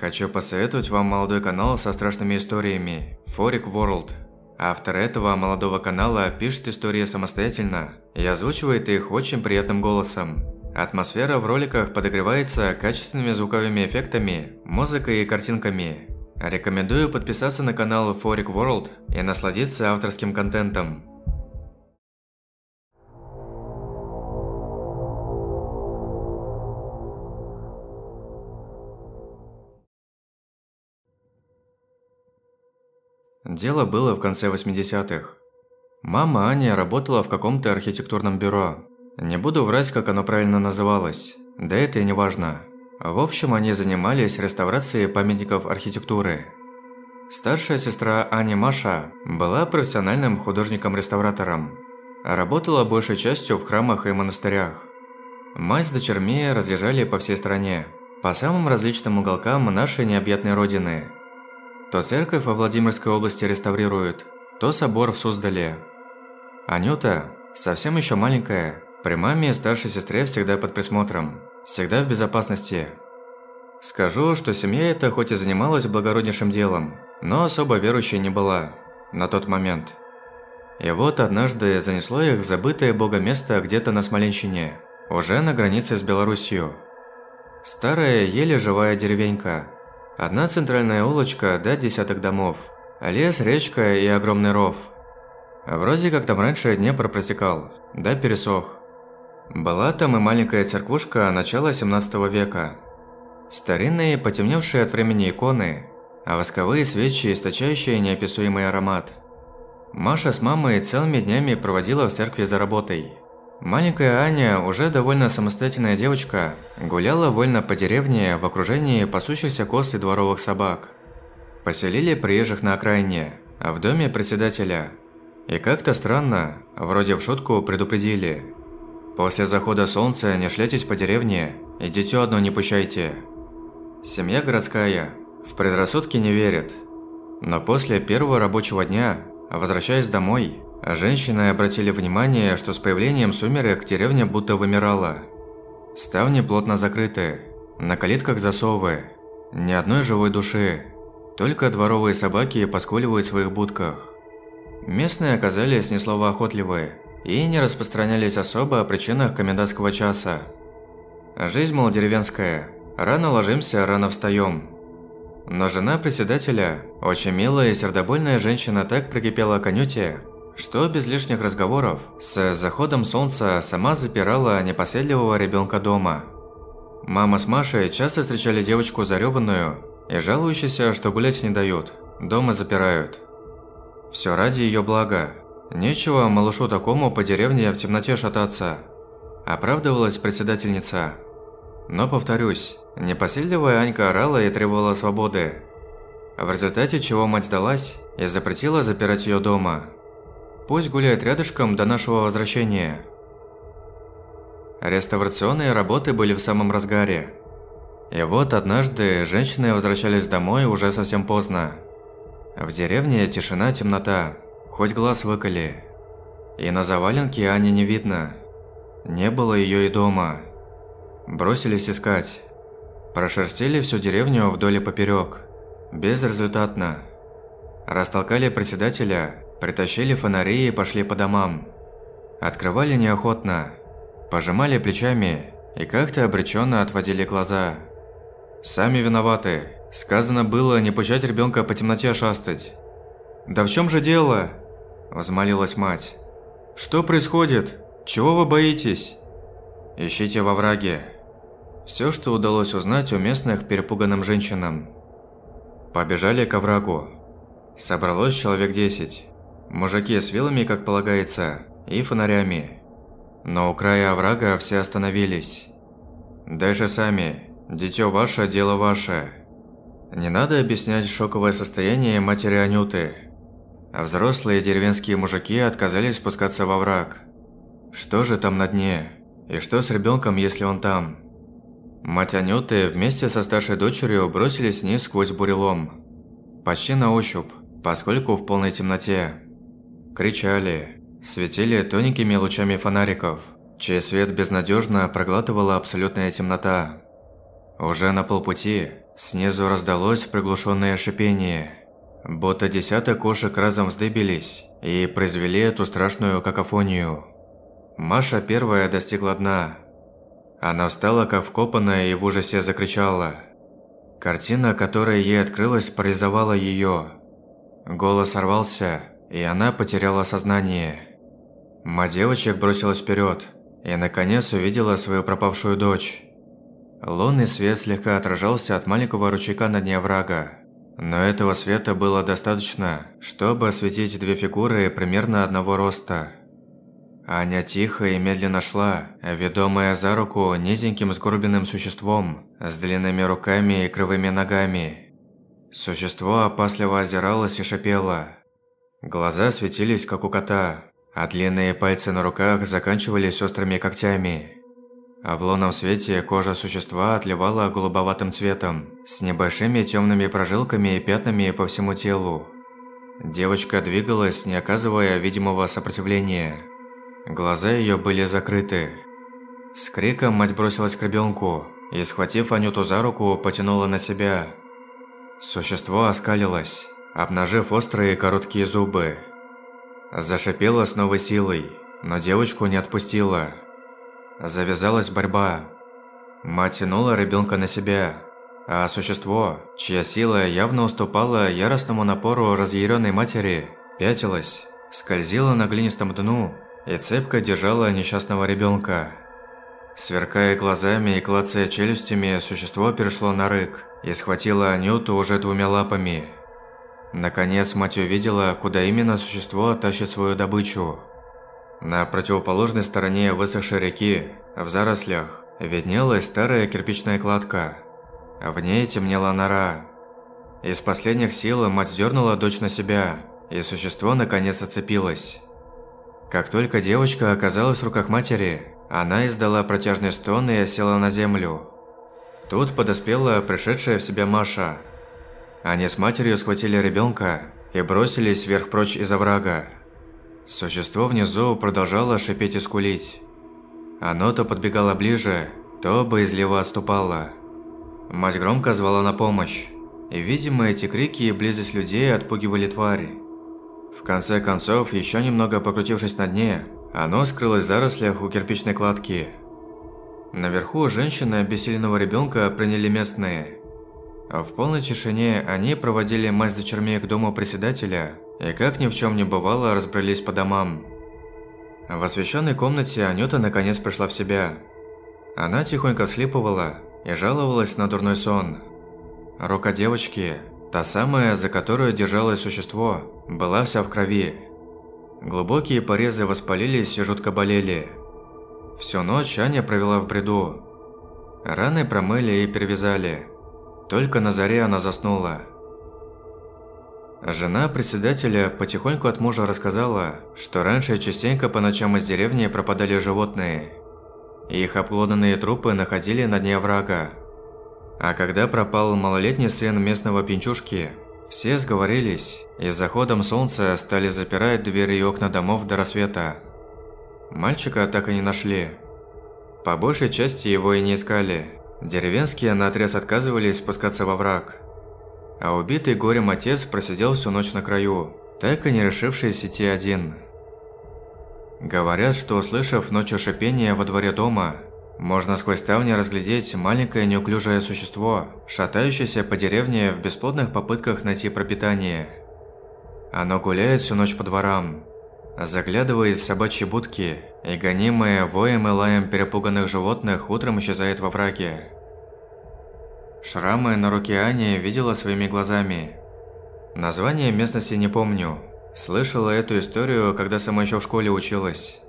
Хочу посоветовать вам молодой канал со страшными историями Forik World. Автор этого молодого канала пишет истории самостоятельно и озвучивает их очень приятным голосом. Атмосфера в роликах подогревается качественными звуковыми эффектами, музыкой и картинками. Рекомендую подписаться на канал Forik World и насладиться авторским контентом. Дело было в конце 80-х. Мама Аня работала в каком-то архитектурном бюро. Не буду врать, как оно правильно называлось. Да это и не важно. В общем, они занимались реставрацией памятников архитектуры. Старшая сестра Ани Маша была профессиональным художником-реставратором. Работала большей частью в храмах и монастырях. Мать с дочерьми разъезжали по всей стране, по самым различным уголкам нашей необъятной родины – то церковь во Владимирской области реставрируют, то собор в Суздале. Анюта, совсем еще маленькая, при маме и старшей сестре всегда под присмотром, всегда в безопасности. Скажу, что семья эта хоть и занималась благороднейшим делом, но особо верующей не была на тот момент. И вот однажды занесло их в забытое бога место где-то на Смоленщине, уже на границе с Белоруссией. Старая, еле живая деревенька – Одна центральная улочка, да десяток домов. Лес, речка и огромный ров. Вроде как там раньше Днепр протекал, да пересох. Была там и маленькая церквушка начала 17 века. Старинные, потемневшие от времени иконы, а восковые свечи, источающие неописуемый аромат. Маша с мамой целыми днями проводила в церкви за работой – Маленькая Аня, уже довольно самостоятельная девочка, гуляла вольно по деревне в окружении пасущихся коз и дворовых собак. Поселили приезжих на окраине, а в доме председателя. И как-то странно, вроде в шутку предупредили. После захода солнца не шляйтесь по деревне и дитё одно не пущайте. Семья городская, в предрассудки не верит. Но после первого рабочего дня, возвращаясь домой, женщины обратили внимание, что с появлением сумерек деревня будто вымирала. Ставни плотно закрыты, на калитках засовы, ни одной живой души, только дворовые собаки поскуливают в своих будках. Местные оказались не охотливые и не распространялись особо о причинах комендантского часа. Жизнь, мол, деревенская, рано ложимся, рано встаем. Но жена председателя, очень милая и сердобольная женщина так прикипела к конюте, что без лишних разговоров с заходом солнца сама запирала непоседливого ребенка дома. Мама с Машей часто встречали девочку зареванную и жалующуюся, что гулять не дают, дома запирают. Все ради ее блага. Нечего малышу такому по деревне в темноте шататься. Оправдывалась председательница. Но повторюсь, непоседливая Анька орала и требовала свободы. В результате чего мать сдалась и запретила запирать ее дома. Пусть гуляет рядышком до нашего возвращения. Реставрационные работы были в самом разгаре. И вот однажды женщины возвращались домой уже совсем поздно. В деревне тишина, темнота, хоть глаз выколи. И на заваленке Ани не видно. Не было ее и дома. Бросились искать. Прошерстили всю деревню вдоль и поперек. Безрезультатно. Растолкали председателя, Притащили фонари и пошли по домам. Открывали неохотно, пожимали плечами и как-то обреченно отводили глаза. Сами виноваты. Сказано было не пущать ребенка по темноте шастать. «Да в чем же дело?» – возмолилась мать. «Что происходит? Чего вы боитесь?» «Ищите во враге». Все, что удалось узнать у местных перепуганным женщинам. Побежали к оврагу. Собралось человек десять. Мужики с вилами, как полагается, и фонарями. Но у края оврага все остановились. Дальше сами. Дитё ваше, дело ваше. Не надо объяснять шоковое состояние матери Анюты. А взрослые деревенские мужики отказались спускаться во враг. Что же там на дне? И что с ребенком, если он там? Мать Анюты вместе со старшей дочерью бросились вниз сквозь бурелом. Почти на ощупь, поскольку в полной темноте. Кричали, светили тоненькими лучами фонариков, чей свет безнадежно проглатывала абсолютная темнота. Уже на полпути, Снизу раздалось приглушенное шипение. Будто десяток кошек разом вздыбились и произвели эту страшную какофонию. Маша первая достигла дна. Она встала как вкопанная и в ужасе закричала. Картина, которая ей открылась, парализовала ее. Голос сорвался, и она потеряла сознание. Мать девочек бросилась вперед и, наконец, увидела свою пропавшую дочь. Лунный свет слегка отражался от маленького ручейка на дне врага. Но этого света было достаточно, чтобы осветить две фигуры примерно одного роста. Аня тихо и медленно шла, ведомая за руку низеньким сгорбленным существом с длинными руками и кривыми ногами. Существо опасливо озиралось и шипело. Глаза светились, как у кота, а длинные пальцы на руках заканчивались острыми когтями. А в лунном свете кожа существа отливала голубоватым цветом, с небольшими темными прожилками и пятнами по всему телу. Девочка двигалась, не оказывая видимого сопротивления. Глаза ее были закрыты. С криком мать бросилась к ребенку и, схватив Анюту за руку, потянула на себя. Существо оскалилось, обнажив острые короткие зубы. Зашипела с новой силой, но девочку не отпустила. Завязалась борьба. Мать тянула ребенка на себя, а существо, чья сила явно уступала яростному напору разъяренной матери, пятилось, скользило на глинистом дну и цепко держало несчастного ребенка. Сверкая глазами и клацая челюстями, существо перешло на рык и схватило Анюту уже двумя лапами. Наконец мать увидела, куда именно существо тащит свою добычу. На противоположной стороне высохшей реки, в зарослях, виднелась старая кирпичная кладка. В ней темнела нора. Из последних сил мать дернула дочь на себя, и существо наконец оцепилось. Как только девочка оказалась в руках матери, она издала протяжный стон и осела на землю. Тут подоспела пришедшая в себя Маша. Они с матерью схватили ребенка и бросились вверх прочь из оврага. Существо внизу продолжало шипеть и скулить. Оно то подбегало ближе, то боязливо отступало. Мать громко звала на помощь. И, видимо, эти крики и близость людей отпугивали твари. В конце концов, еще немного покрутившись на дне, оно скрылось в зарослях у кирпичной кладки. Наверху женщины обессиленного ребенка приняли местные. В полной тишине они проводили мать с дочерьми к дому председателя и как ни в чем не бывало разбрались по домам. В освещенной комнате Анюта наконец пришла в себя. Она тихонько слипывала и жаловалась на дурной сон. Рука девочки, та самая, за которую держалось существо, была вся в крови. Глубокие порезы воспалились и жутко болели. Всю ночь Аня провела в бреду. Раны промыли и перевязали. Только на заре она заснула. Жена председателя потихоньку от мужа рассказала, что раньше частенько по ночам из деревни пропадали животные. Их обглоданные трупы находили на дне врага. А когда пропал малолетний сын местного пинчушки, все сговорились и с заходом солнца стали запирать двери и окна домов до рассвета. Мальчика так и не нашли. По большей части его и не искали. Деревенские наотрез отказывались спускаться во враг – а убитый горем отец просидел всю ночь на краю, так и не решившись идти один. Говорят, что услышав ночью шипение во дворе дома, можно сквозь ставни разглядеть маленькое неуклюжее существо, шатающееся по деревне в бесплодных попытках найти пропитание. Оно гуляет всю ночь по дворам, заглядывает в собачьи будки и, гонимое воем и лаем перепуганных животных, утром исчезает во враге. Шрамы на руке Ани видела своими глазами. Название местности не помню. Слышала эту историю, когда сама еще в школе училась.